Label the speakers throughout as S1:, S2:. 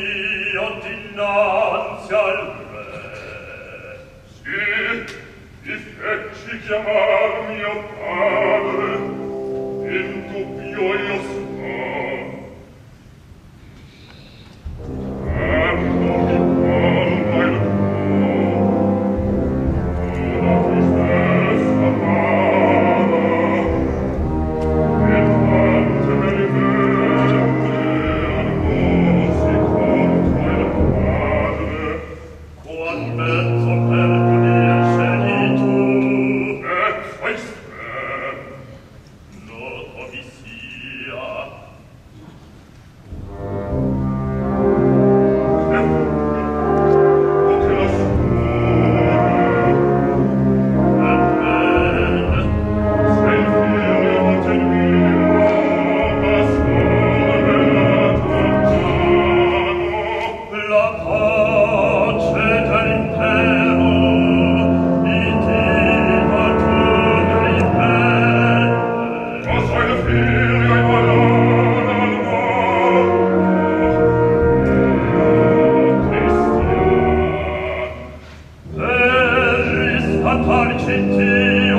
S1: io dinanzi al re.
S2: Sì, mi fecci chiamar mio padre, in dubbio io sono
S1: a parcente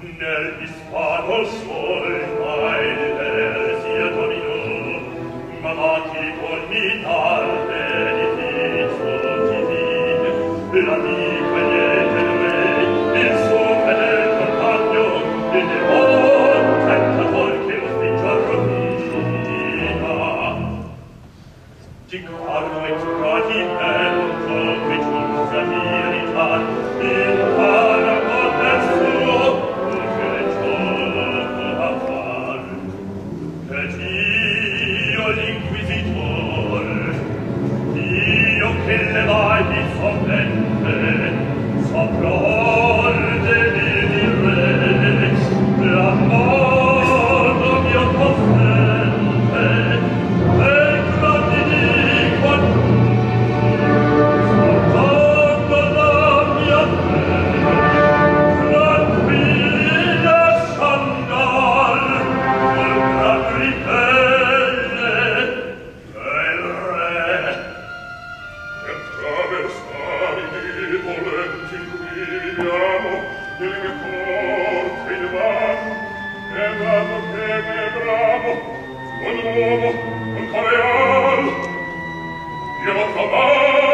S1: nel disparo sol mai sia domino ma chi col mitar
S2: il Coleon, io t'ho